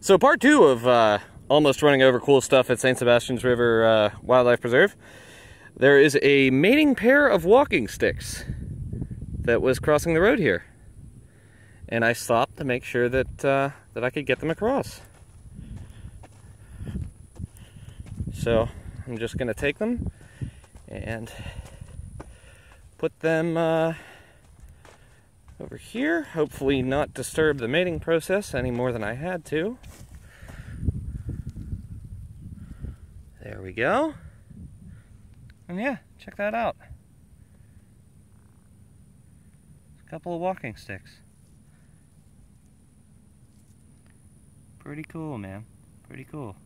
So part two of uh, almost running over cool stuff at St. Sebastian's River uh, Wildlife Preserve. There is a mating pair of walking sticks that was crossing the road here. And I stopped to make sure that, uh, that I could get them across. So I'm just going to take them and put them uh, over here. Hopefully not disturb the mating process any more than I had to. There we go. And yeah, check that out. A couple of walking sticks. Pretty cool, man. Pretty cool.